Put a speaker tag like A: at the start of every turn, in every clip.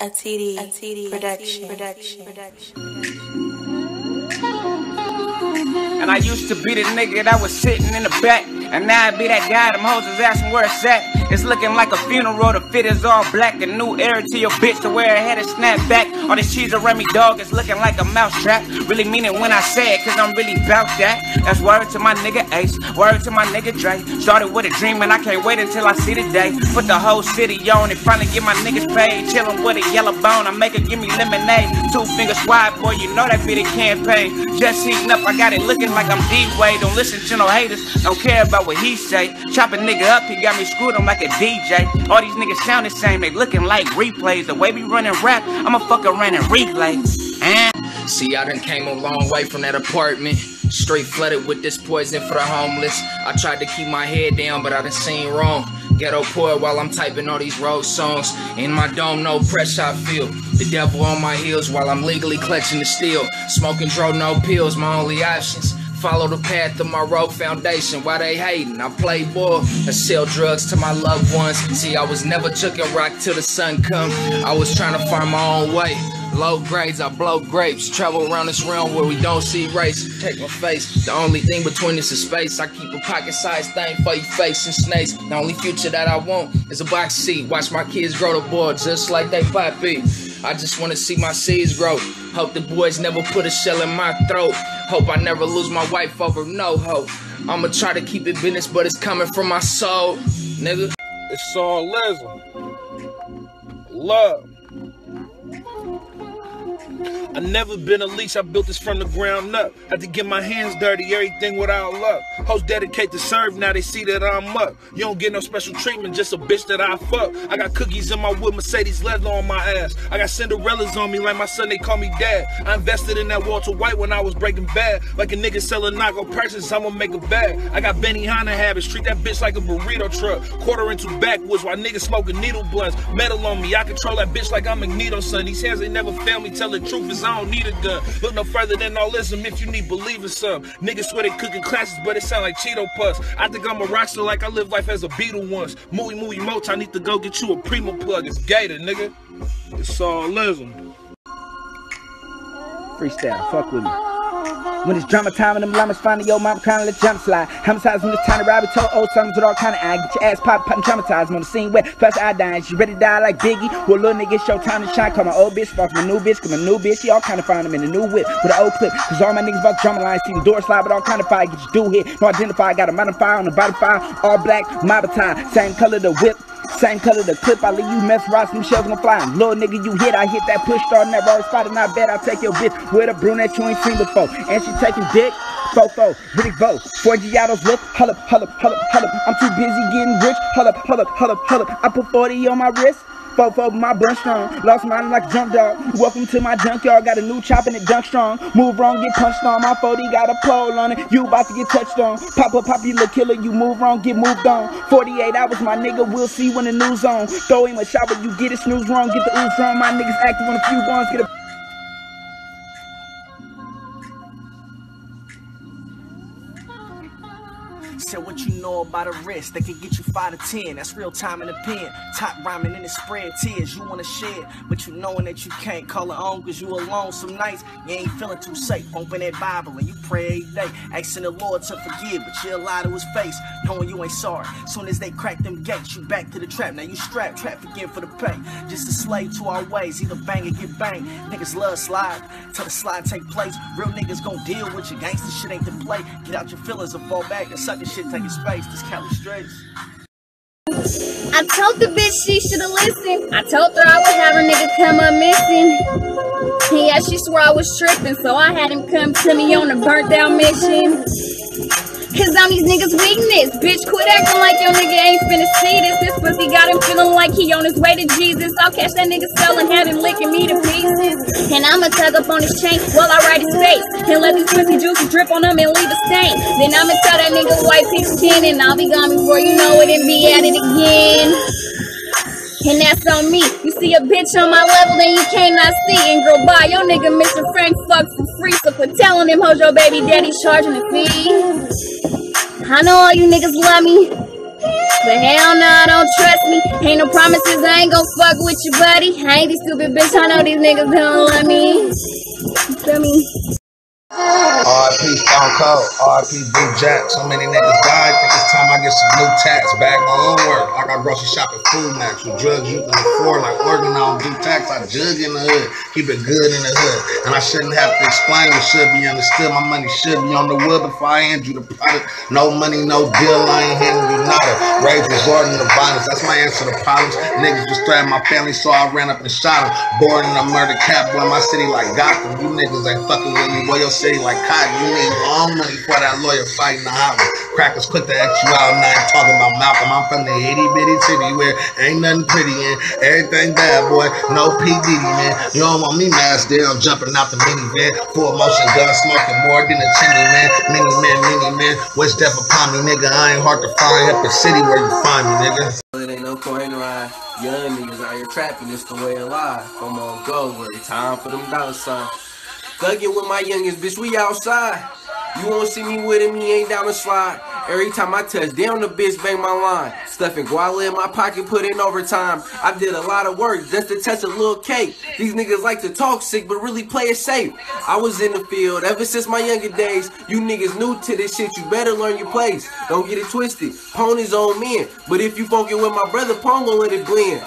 A: A TD, a TD production, production, production.
B: And I used to be the nigga that was sitting in the back. And now I be that guy them hoes is asking where it's at. It's looking like a funeral, the fit is all black. A new era to your bitch to wear a head and snap back. All this cheese around me dog is looking like a mousetrap. Really mean it when I say it, cause I'm really bout that. That's word to my nigga Ace, word to my nigga Dre. Started with a dream and I can't wait until I see the day. Put the whole city on and finally get my niggas paid. Chillin' with a yellow bone, I make her give me lemonade. Two fingers wide, boy, you know that be the campaign. Just heating up, I got it looking like I'm D-Wade. Don't listen to no haters, don't care about what he say. Chop a nigga up, he got me screwed on like a DJ. All these niggas sound the same, they looking like replays. The way we running rap, I'ma fuck around and replay. And
C: See, I done came a long way from that apartment. Straight flooded with this poison for the homeless. I tried to keep my head down, but I done seen wrong. Ghetto poor while I'm typing all these road songs. In my dome, no pressure I feel. The devil on my heels while I'm legally clutching the steel. Smoking dro, no pills, my only options. Follow the path of my rogue foundation. Why they hating? I play ball. I sell drugs to my loved ones. See, I was never chucking rock till the sun come. I was trying to find my own way. Low grades, I blow grapes. Travel around this realm where we don't see race. Take my face. The only thing between us is space. I keep a pocket-sized thing for your face and snakes. The only future that I want is a box seat. Watch my kids grow the board just like they poppy. I just wanna see my seeds grow. Hope the boys never put a shell in my throat. Hope I never lose my wife over no hope. I'ma try to keep it business, but it's coming from my soul, nigga.
D: It's all lesson. Love. I never been a leech, I built this from the ground up. Had to get my hands dirty, everything without love. Hoes dedicate to serve, now they see that I'm up. You don't get no special treatment, just a bitch that I fuck. I got cookies in my wood, Mercedes leather on my ass. I got Cinderellas on me, like my son, they call me dad. I invested in that Walter White when I was breaking bad. Like a nigga selling naco purchase, I'ma make a bag. I got Benihana habits, treat that bitch like a burrito truck. Quarter into backwoods while niggas smoking needle blunts. Metal on me, I control that bitch like I'm Magneto, son. These hands, they never fail me, tell the truth is I don't need a gun. Look no further than all ism if you need believing some. Niggas swear they cooking classes, but it sound like Cheeto Puffs. I think I'm a rockstar like I live life as a Beatle once. Mooey mooey moch, I need to go get you a primo plug. It's Gator, nigga. It's all.
E: Freestyle, fuck with me. When it's drama time and them llamas finding your mom crying, let jump slide. Homicides in this tiny rabbit told old songs with all kind of eye. Get your ass popped, poppin' traumatized. I'm On the scene where plus I dying. She ready to die like Biggie. Well, little nigga, show time to shine. Call my old bitch, fuck my new bitch, cause my new bitch, she all kind of find them in the new whip with an old clip. Cause all my niggas about drama lines, see the door slide, but all kind of fire. Get your do hit. No identify, got a fire on the bottom fire. All black, mob tie. Same color the whip. Same color the clip, I leave you mesmerized, them shells gonna fly. Little nigga, you hit, I hit that push star, never always spot, and I bet I'll take your bitch with a brunette you ain't seen before. And she taking dick, fofo, Riddick Bowe, four Giados look, hull up, hull up, hull up, hull up. I'm too busy getting rich, hull up, hull up, hull up, hull up. I put 40 on my wrist. Fofo, my bunch strong. Lost mine like a jump dog. Welcome to my junkyard. Got a new chop and it dunk strong. Move wrong, get punched on. My 40 got a pole on it. You about to get touched on. Pop up, pop popular killer. You move wrong, get moved on. 48 hours, my nigga. We'll see when the news on. Throw him a shot, but you get it snooze wrong. Get the ooze wrong. My niggas active on a few ones. Get a
F: Said what you know about a risk that could get you 5 to 10. That's real time in the pen. Top rhyming in the spread tears you wanna shed. But you knowing that you can't call it on cause you alone some nights. You ain't feeling too safe. Open that Bible and you pray every day. Asking the Lord to forgive, but you a lie to his face. Knowing you ain't sorry. Soon as they crack them gates, you back to the trap. Now you strapped, trapped again for the pay. Just a slave to our ways. Either bang or get banged. Niggas love slide. Till the slide take place. Real niggas gon' deal with you. Gangsta shit ain't the play. Get out your feelings and fall back. And sucking shit taking space. This Cali Straits.
G: I told the bitch she should've listened. I told her I would have her nigga come up missing. Yeah, she swore I was tripping, so I had him come to me on a burnt down mission. Cause I'm these niggas' weakness. Bitch, quit acting like your nigga ain't finna see this. This pussy got him feeling like he on his way to Jesus. I'll catch that nigga skull and have licking me to pieces. I'ma tug up on his chain while I ride his face. And let these pussy juices drip on him and leave a stain. Then I'ma tell that nigga white piece skin and I'll be gone before you know it and be at it again. And that's on me. You see a bitch on my level, then you cannot see. And girl, bye, your nigga Mr. Frank fuck for free. So quit telling him hoes your baby daddy's charging a fee. I know all you niggas love me, Hell no, nah, don't trust me. Ain't no promises, I ain't gon' fuck with you, buddy. I ain't these stupid bitch, I know these niggas don't love me. You feel me?
H: RIP Stone Cold, RIP Blue Jack. So many niggas died. Think it's time I get some new tax. Bag my own work. I grocery shop at Food Max. With drugs you can afford. Like Oregon, I don't do tax. I jug in the hood. Keep it good in the hood. And I shouldn't have to explain what should be understood. My money should be on the wood before I hand you the product. No money, no deal. I ain't handing you nada. Rage resorting to violence. That's my answer to problems. Niggas just threatened my family, so I ran up and shot them. Born in a murder cap. Boy, my city like Gotham. You niggas ain't fucking with me. Boy, your city like cotton. You need all money for that lawyer fighting the highway. Crackers quick to X you out. Now talking about Malcolm. I'm from the itty bitty city where ain't nothing pretty in. Everything bad, boy. No PD, man. You don't want me masked down, jumping out the minivan. Full motion gun smoking more than a chimney, man. Mini man, mini man. What's death upon me, nigga? I ain't hard to find. Up the city where you find me, nigga.
I: It ain't no coin ride. Young niggas out here trapping, it's the way of life. I'm on go, where time for them dollar signs. Thuggin' with my youngest bitch, we outside. You won't see me with him, he ain't down the slide. Every time I touch down, the bitch bang my line. Stuffing guala in my pocket, put in overtime. I did a lot of work just to touch a little cake. These niggas like to talk sick, but really play it safe. I was in the field ever since my younger days. You niggas new to this shit, you better learn your place. Don't get it twisted. Pony's on men, but if you funkin' with my brother, Pong gon' let it blend.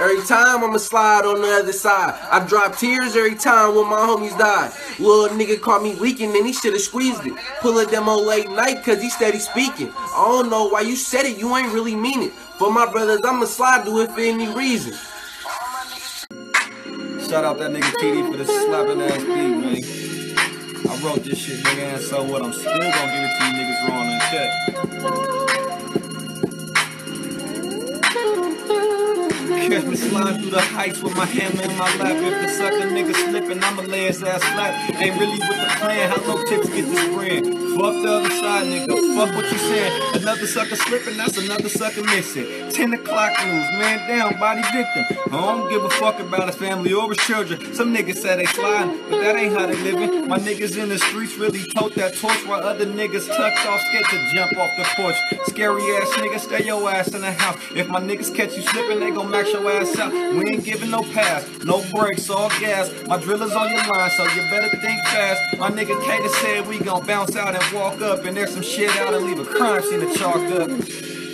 I: Every time I'ma slide on the other side. I drop tears every time when my homies die. Little nigga caught me leaking and he should've squeezed it. Pull a demo late night cause he steady speaking. I don't know why you said it, you ain't really mean it. For my brothers, I'ma slide to it for any reason.
J: Shout out that nigga TD for the slapping ass beat, man. I wrote this shit, nigga, and so what? I'm still gonna give it to you niggas raw and uncut. Catch me sliding through the heights with my hammer in my lap. If the sucker nigga slipping, I'ma lay his ass flat. Ain't really with the plan, how low tips get this brand. Fuck the other side, nigga. Fuck what you saying. Another sucker slipping, that's another sucker missing. 10 o'clock news, man down, body victim. I don't give a fuck about his family or his children. Some niggas say they sliding, but that ain't how they living. My niggas in the streets really tote that torch while other niggas tucked off, scared to jump off the porch. Scary ass nigga, stay your ass in the house. If my niggas catch you slipping, they gon' max your ass out. We ain't giving no pass, no brakes, all gas. My driller's on your line, so you better think fast. My nigga Kater said we gon' bounce out and walk up, and there's some shit out and leave a crime scene to chalk up.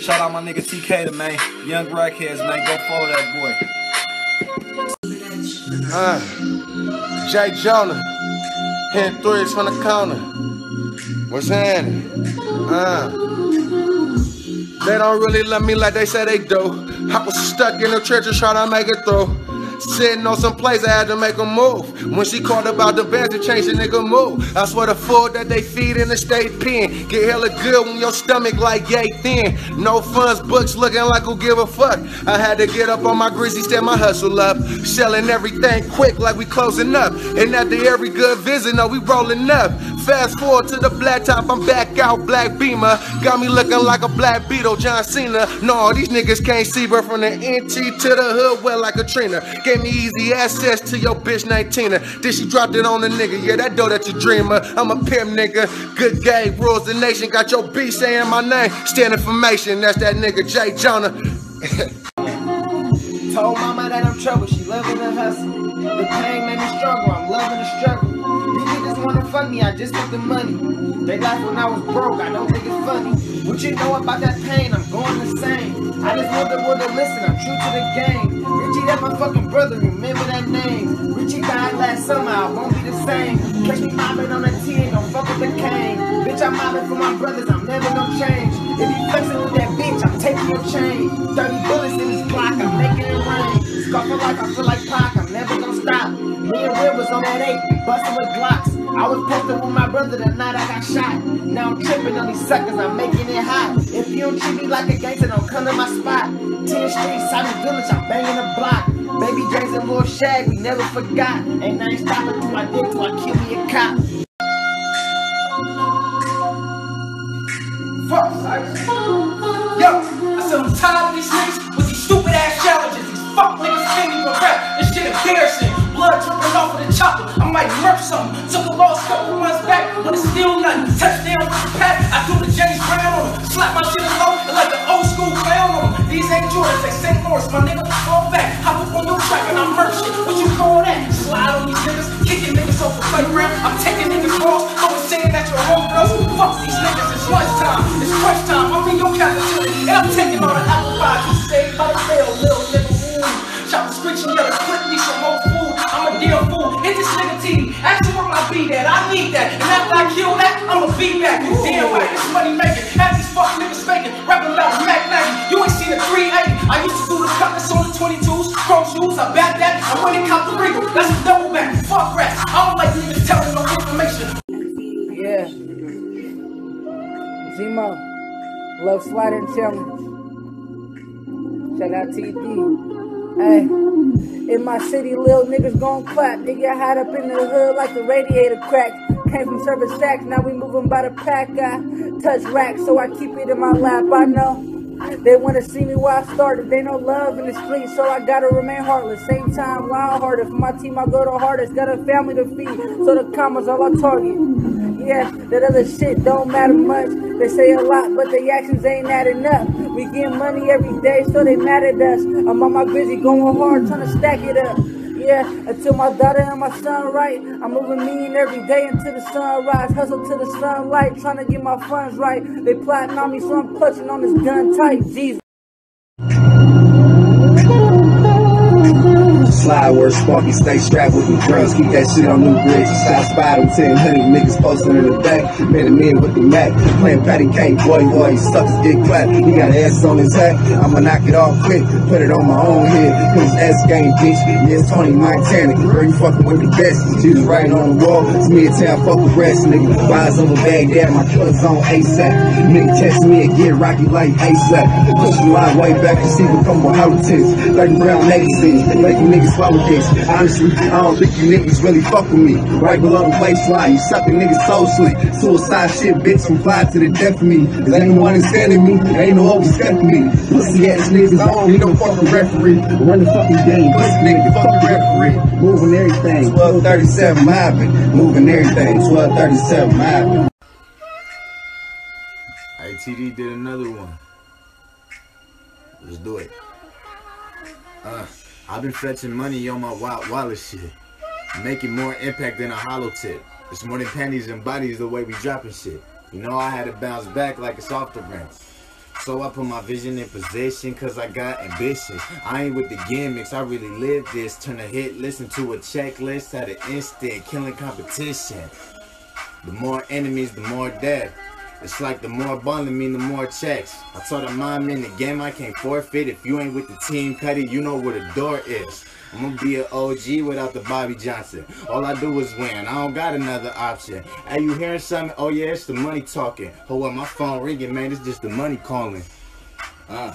J: Shout out my nigga TK to man, young crackheads, man. Go follow that boy.
K: Uh, Jay Jonah, hitting threes from the corner. What's happening? Uh, they don't really love me like they say they do. I was stuck in the trenches trying to make it through. Sitting on some place, I had to make a move. When she called about the bands, it changed the nigga move. I swear the food that they feed in the state pen get hella good when your stomach like yay thin. No funds, books looking like who give a fuck. I had to get up on my greasy, step my hustle up. Selling everything quick like we closing up. And after every good visit, no, we rolling up. Fast forward to the black top, I'm back out, black beamer. Got me looking like a black beetle, John Cena. No, these niggas can't see, but from the NT to the hood, well like a trainer. Gave me easy access to your bitch named Tina. Then she dropped it on the nigga, yeah, that dough that you dream of. I'm a pimp nigga, good game, rules the nation. Got your B saying my name, stand information, that's that nigga Jay Jonah.
L: Told mama that I'm trouble, she loving the hustle. The pain made me struggle, I'm loving the struggle. These niggas wanna fuck me, I just want the money. They laugh when I was broke, I don't think it's funny. What you know about that pain, I'm going insane. I just want the world to listen, I'm true to the game. Richie, that my fucking brother, remember that name. Richie died last summer, I won't be the same. Catch me mobbing on a 10, don't fuck with the cane. Bitch, I'm mobbing for my brothers, I'm never gonna change. If you flexing with that bitch, I'm taking your chain. 30 bullets in this block, I'm making it rain. Scuffle like I feel like Pac, was on that 8, busting with Glocks. I was posted with my brother the night I got shot. Now I'm tripping on these suckers, I'm making it hot. If you don't treat me like a gangster, don't come to my spot. 10 Street, Simon Village, I'm banging the block. Baby James and Lil Shag, we never forgot. And ain't stopping till I did, till I kill me a cop.
M: might murk something. Took a loss couple runs back, but it's still nothing. Touchdown, pat. I do the James Brown on him. Slap my shit alone like the old school clown on him. These ain't Jordans, they St. Louis. My nigga, fall back. Hop up on your track and I'm murk shit. What you call that? Slide on these niggas, kicking niggas off the playground. I'm taking niggas cross, always saying that your homegirls. Fuck these niggas, it's lunchtime, it's crunch time. I'm in your cafeteria and I'm taking all the apple pies You saved by the bell, little nigga. Chop the screeching yellow Ask where my beat at. I need that. And after I kill that, I'ma be back. You damn right. This money making. Have these fuck niggas faking. Rapping about Mac 90. You ain't seen a 380. I used to do the cutlass on the 22s. Chrome shoes. I back that. I went and cop the Regal. That's a double back. Fuck rats. I don't like niggas telling no information.
N: Yeah. G-Mo. Love Slider and Challenge. Shout out TD. Hey. In my city, little niggas gon' clap. Nigga, I hide up in the hood like the radiator crack. Came from service stacks, now we moving by the pack. I touch racks, so I keep it in my lap. I know. They wanna see me where I started. They know love in the street, so I gotta remain heartless. Same time, wild hearted. For my team, I go the hardest. Got a family to feed, so the commas all I target. Yeah, that other shit don't matter much. They say a lot, but their actions ain't adding up. We get money every day, so they mad at us. I'm on my busy, going hard, trying to stack it up. Yeah, until my daughter and my son right. I'm moving mean every day until the sunrise. Hustle to the sunlight, trying to get my funds right. They plotting on me, so I'm clutching on this gun tight. Jesus.
O: Slide where Sparky stay strapped with the drugs, keep that shit on New Bridge. South spot, I'm 10 hundred niggas posting in the back. Man a man with the Mac, playing patty cake, boy, boy, he sucks, get clapped. He got ass on his hat, I'ma knock it off quick, put it on my own head. Cause S game, bitch, yeah, Tony Montana. Girl, you fucking with the best. Was writing on the wall, it's me a town, fuck the rest, nigga. Rise over Baghdad, my trust on ASAP. Nigga test me get rocky like ASAP. Pushing my way back to see what come with politics. Like brown legacy, like niggas Honestly, I don't think you niggas really fuck with me. Right below the waistline, you sucking niggas so sleep. Suicide shit, bitch, from five to the death of me. Cause ain't no one understanding me, ain't no overstepping me. Pussy ass niggas, I don't need no fucking referee. Run the fucking game, pussy nigga, fuck the referee. Moving everything, 1237 mobbing. Moving everything, 1237 mobbing.
P: Hey, TD did another one. Let's do it. Uh, I've been fetching money on my wild wallet shit. Making more impact than a hollow tip. It's more than panties and bodies the way we dropping shit. You know I had to bounce back like it's off the rim. So I put my vision in position cause I got ambitions. I ain't with the gimmicks, I really live this. Turn a hit, listen to a checklist at an instant, killing competition. The more enemies, the more death. It's like the more balling mean the more checks. I told a mom in the game I can't forfeit. If you ain't with the team, Cuddy, you know where the door is. I'm gonna be an OG without the Bobby Johnson. All I do is win. I don't got another option. Hey, you hearing something? Oh yeah, it's the money talking. Hold up, my phone ringing, man. It's just the money calling. Uh.